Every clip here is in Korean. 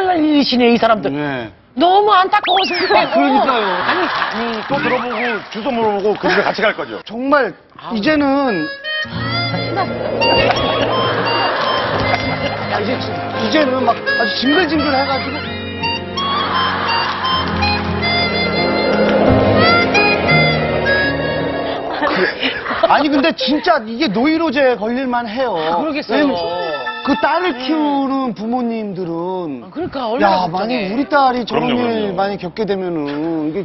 일이시네 이 사람들. 네. 너무 안타까워서. 그러니까요. 아니 아니 또 들어보고 주소 물어보고 그 집에 같이 갈 거죠. 정말 이제는 야, 이제 지- 이제는 막 아주 징글징글 해가지고 그- 아니 근데 진짜 이게 노이로제 걸릴만 해요. 그러겠어요. 왜냐면 그 딸을 키우는 부모님들은 그러니까 얼마나 야, 걱정해. 만약 우리 딸이 저런 그럼요, 일 그럼요. 많이 겪게 되면은 이게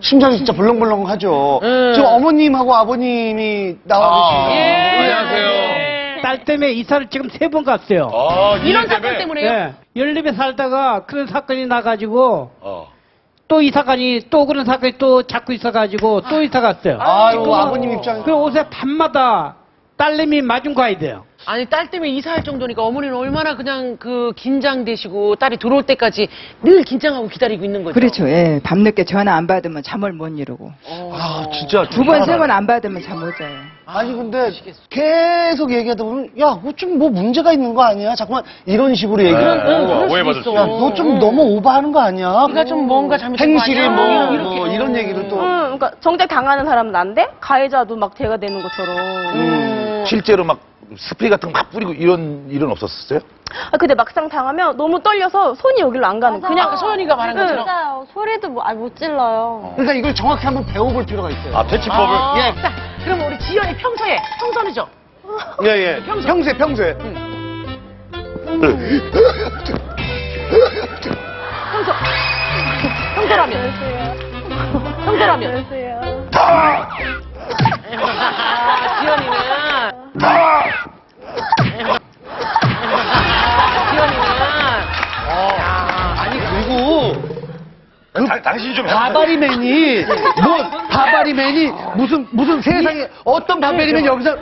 심장이 진짜 벌렁벌렁하죠. 음. 지금 어머님하고 아버님이 나와 계시네요. 예. 안녕하세요. 딸 때문에 이사를 지금 세 번 갔어요. 아, 이런 일 사건 때문에요? 예. 연립에 살다가 그런 사건이 나가지고 어. 또 이 사건이 또 그런 사건이 또 자꾸 있어가지고 또 이사 갔어요. 아유. 아버님 입장에. 그 옷에 밤마다 딸내미 마중 가야 돼요. 아니 딸 때문에 이사할 정도니까 어머니는 얼마나 그냥 그 긴장되시고 딸이 들어올 때까지 늘 긴장하고 기다리고 있는 거죠. 그렇죠. 예. 밤늦게 전화 안 받으면 잠을 못 이루고. 어. 아, 진짜. 두 번, 세 번 안 받으면 잠 못 자요. 아니 근데 계속 얘기하다 보면 야, 뭐좀뭐 문제가 있는 거 아니야? 자꾸만 이런 식으로 얘기를 그런, 응, 그럴 수도 오해받을 있어. 수 야, 너좀 너무 오버하는 거 아니야? 네가 좀 뭔가 행실이 거 뭐, 아니야? 뭐 이렇게. 이런 얘기를 또 응, 그러니까 정작 당하는 사람은 난데 가해자도 막 대가 되는 것처럼. 음. 실제로 막 스프레이 같은 거 막 뿌리고 이런 일은 없었어요? 아, 근데 막상 당하면 너무 떨려서 손이 여기로 안 가는. 거예요. 그냥 소연이가 말한 응. 것처럼. 맞아요. 소리도 뭐, 아, 못 질러요. 그러니까 이걸 정확히 한번 배워볼 필요가 있어요. 아, 퇴치법을. 아, 예. 자, 그럼 우리 지연이 평소에 평소는죠? 예, 예. 평소. 평소에, 평소에. 평소. 평소라면. 평소라면. 그러세요. 당신이 좀. 바바리맨이 뭐 바바리맨이 무슨 무슨 세상에 어떤 바바리맨 여기서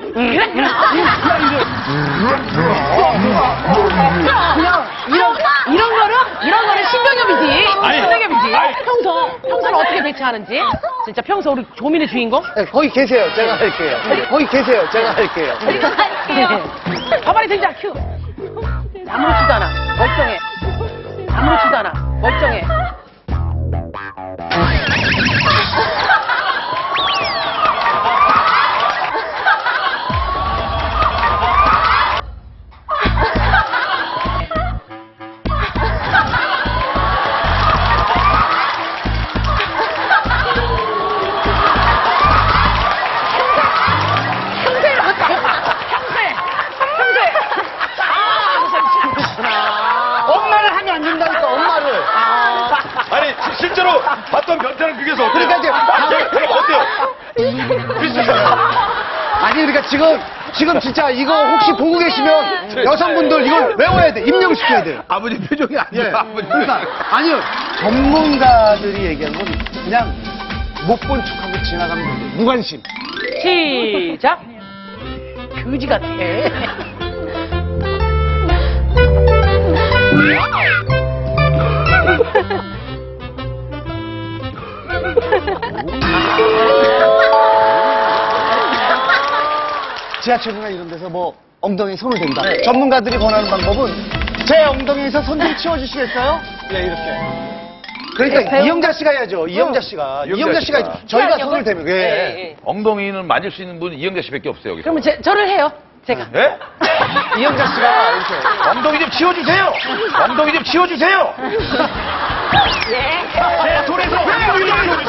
그냥 이런, 이런 거는, 이런 거는 신경염이지. 아니, 신경염이지. 아니. 평소, 평소는 어떻게 대처하는지. 진짜 평소 우리 조민의 주인공? 네, 거기 계세요. 제가 할게요. 거기 계세요. 제가 할게요. 가만히 등장, 큐. 아무렇지도 않아. 멀쩡해. 아무렇지도 않아. 멀쩡해. 아니 그러니까 지금 지금 진짜 이거 혹시 보고 계시면 여성분들 이걸 외워야 돼. 입력시켜야 돼요. 아버님 표정이 안 예. 아버님. 그러니까 아니요 전문가들이 얘기하는 건 그냥 못 본 척하고 지나가는 거예요. 무관심. 시작. 그지 같아. 지하철이나 이런 데서 뭐 엉덩이에 손을 댄다. 전문가들이 권하는 방법은 제 엉덩이에서 손 좀 치워주시겠어요? 네, 이렇게. 그러니까 이영자 씨가 해야죠. 이영자 씨가. 이영자 이영자 씨가 씨가. 해야죠. 저희가. 손을 대면. 예. 예, 예. 엉덩이는 만질 수 있는 분 이영자 씨밖에 없어요, 여기서. 그러면 제, 저를 해요. 제가. 예? 이영자 씨가 이렇게. 엉덩이 좀 치워주세요! 엉덩이 좀 치워주세요! 제 손에서 엉덩이 좀 치워주세요! 엉덩이 치워주세요!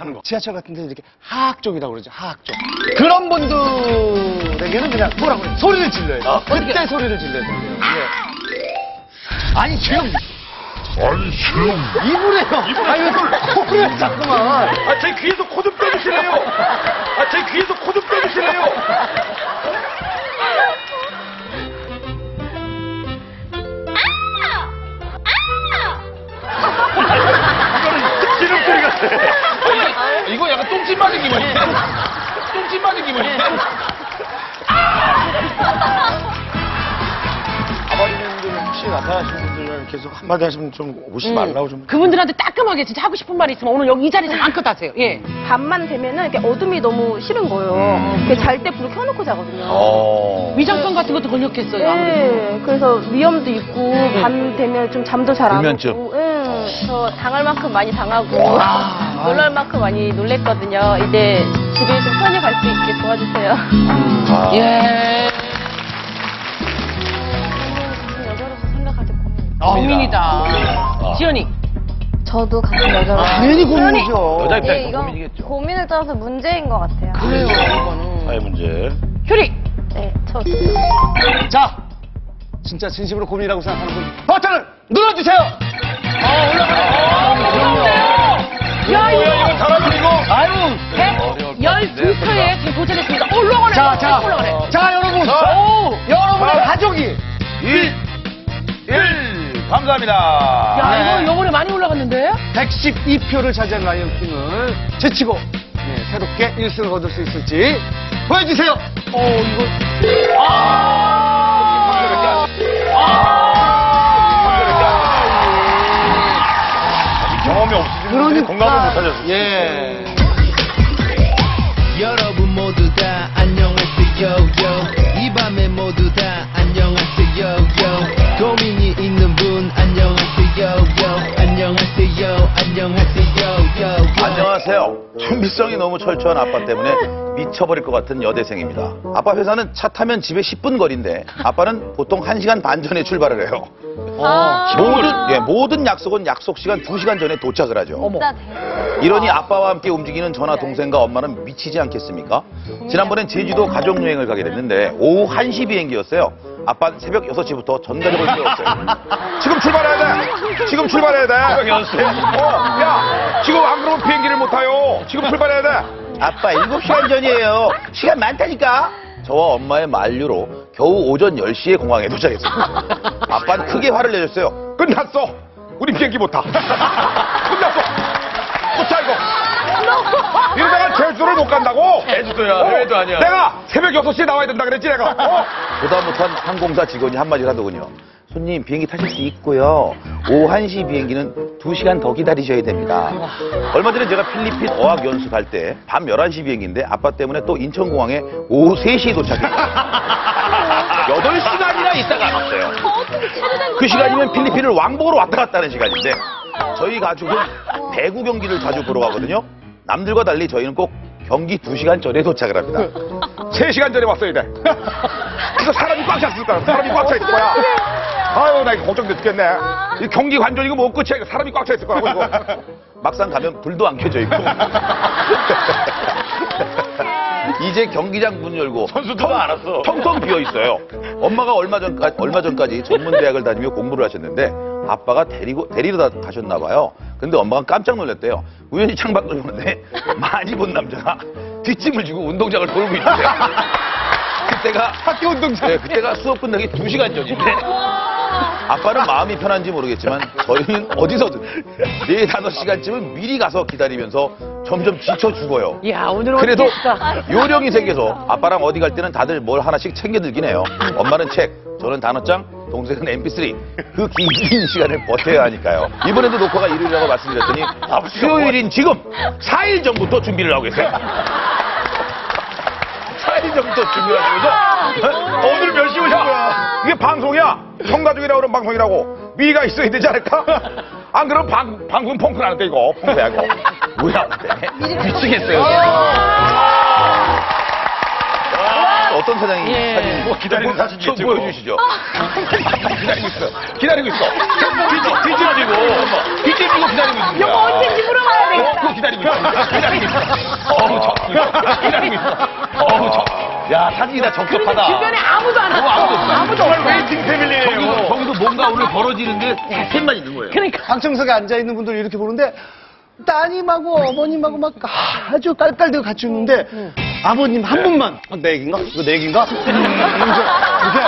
하는 거. 지하철 같은 데서 이렇게 하악족이라고 그러죠. 하악족. 그런 분들에게는 그냥 뭐라고 그래? 소리를 질러야 돼. 아, 그때 소리를 질러야 돼요. 예. 아니 지금 아니, 지금. 이불에요. 아니 왜 코를 자꾸만. 아, 제 귀에서 코 좀 빼주실래요? 아, 제 귀에서 코 좀 빼주실래요? 아버지님들 혹시 분들은 계속 한마디 하시면 좀 오지 말라고 좀. 그분들한테 따끔하게 진짜 하고 싶은 말이 있으면 오늘 여기 이 자리에서 마음껏 하세요. 예. 밤만 되면은 이렇게 어둠이 너무 싫은 거예요. 잘 때 불을 켜놓고 자거든요. 어. 위장병 같은 것도 걸렸겠어요. 아무래도. 네, 그래서 위험도 있고 밤 되면 좀 잠도 잘 안 불면증. 오고. 예, 저 당할 만큼 많이 당하고 아. 놀랄 만큼 많이 놀랬거든요. 이제 집에 좀 편히 갈 수 있게 도와주세요. 아. 예. 고민. 고민이다. 아. 지연이. 저도 같은 여자로. 당연히 고민이죠. 여자 예, 입장에서 이건 고민이겠죠. 고민을 떠나서 문제인 것 같아요. 그래요, 이거는. 사회 문제. 효리. 네, 저 자, 진짜 진심으로 고민이라고 생각하는 분 버튼을 눌러주세요. 야, 이거. 이거 잘하시고 이거. 아유. 112표에 지금 도전했습니다. 올라가네. 자, 자, 올라가네. 자, 여러분. 자. 오, 여러분의 자. 가족이 1, 1. 감사합니다. 야, 네. 이거 요번에 많이 올라갔는데? 112표를 차지한 라이언 킹을 제치고 네, 새롭게 1승을 거둘 수 있을지 보여주세요. 어, 이거. 경험이 없으신 분들이 공감을 못 하셨어요. 예. 요. 안녕하세요. 준비성이 너무 철저한 아빠 때문에 미쳐버릴 것 같은 여대생입니다. 아빠 회사는 차 타면 집에 10분 거리인데 아빠는 보통 1시간 반 전에 출발을 해요. 모든, 예, 모든 약속은 약속 시간 2시간 전에 도착을 하죠. 대- 이러니 아빠와 함께 움직이는 전화 동생과 엄마는 미치지 않겠습니까? 지난번엔 제주도 가족여행을 가게 됐는데 오후 1시 비행기였어요. 아빠는 새벽 6시부터 전가족을 깨웠어요. 지금 출발해야 돼! 지금 출발해야 돼! 연습. 어, 야! 지금 안 그러면 비행기를 못 타요. 지금 출발해야 돼! 아빠 7시간 전이에요. 시간 많다니까? 저와 엄마의 만류로 겨우 오전 10시에 공항에 도착했습니다. 아빠는 크게 화를 내줬어요. 끝났어! 우리 비행기 못 타. 끝났어! 끝자 이거. 이러다가 제주도를 못 간다고? 제주도야, 해외도 아니야. 내가 새벽 6시에 나와야 된다 그랬지, 내가. 어? 보다 못한 항공사 직원이 한마디를 하더군요. 손님, 비행기 타실 수 있고요. 오후 1시 비행기는 2시간 더 기다리셔야 됩니다. 얼마 전에 제가 필리핀 어학 연수 갈 때 밤 11시 비행기인데 아빠 때문에 또 인천공항에 오후 3시에 도착했어요. 8시간이나 있다가 왔어요. 그 시간이면 필리핀을 왕복으로 왔다 갔다 하는 시간인데 저희 가족은 배구 경기를 자주 보러 가거든요. 남들과 달리 저희는 꼭 경기 2시간 전에 도착을 합니다. 3시간 전에 왔어야 돼. 그래서 사람이 꽉 찼을 거야. 사람이 꽉 차 있을 거야. 아유, 나 이거 걱정돼 죽겠네. 이 경기 관전 이거 뭐 끝이야. 이거 사람이 꽉 차 있을 거라고, 이거. 막상 가면 불도 안 켜져 있고. 이제 경기장 문 열고 선수들도 알았어. 텅텅 비어 있어요. 엄마가 얼마 전까지 얼마 전까지 전문 대학을 다니며 공부를 하셨는데 아빠가 데리고 데리러 다 가셨나 봐요. 근데 엄마가 깜짝 놀랐대요. 우연히 창밖을 보는데 많이 본 남자가 뒷짐을 지고 운동장을 돌고 있는데 그때가 학교 운동장. 네, 그때가 수업 끝나기 2시간 전인데 아빠는 마음이 편한지 모르겠지만 저희는 어디서든 네 다섯 시간쯤은 미리 가서 기다리면서 점점 지쳐 죽어요. 야, 오늘 그래도. 요령이 생겨서 아빠랑 어디 갈 때는 다들 뭘 하나씩 챙겨들긴 해요. 엄마는 책, 저는 단어장, 동생은 mp3. 그 긴 시간을 버텨야 하니까요. 이번에도 녹화가 일요일이라고 말씀드렸더니 수요일인 지금 4일 전부터 준비를 하고 계세요. 4일 전부터 준비를 하고 계셔. 오늘 몇 시 오신 거야? 이게 방송이야. 성가족이라고 그런 방송이라고. 미가 있어야 되지 않을까? 안 그러면 방, 방송 펑크 나는데 이거. 펑크야 이거. 뭐야 근데. 미치겠어요. 어떤 사장이 예. 사진 뭐 기다리는 사진 좀 보여주시죠. 기다리고 있어. 기다리고 있어. 뒤- 뒤집어지고 뒤집어지고 기다리고 거야. 이거 언제인지 물어봐야 되겠다. 어, 기다리고 있어. 기다리고 있어. 어우 적. 기다리고 있어. 어우 적. 야 사진이 다 적적하다. 주변에 아무도 안 어, 왔어. 아무도 없어. 아무도 없어. 웨이팅 패밀리예요. 저기도, 저기도 뭔가 오늘 벌어지는 게 셋만 있는 거예요. 그러니까. 방청석에 앉아 있는 분들 이렇게 보는데 따님하고 어머님하고 막 아주 깔깔대고 같이 있는데 아버님 한 분만 어, 내 얘기인가? 이거 내 얘기인가? 이러면서 이렇게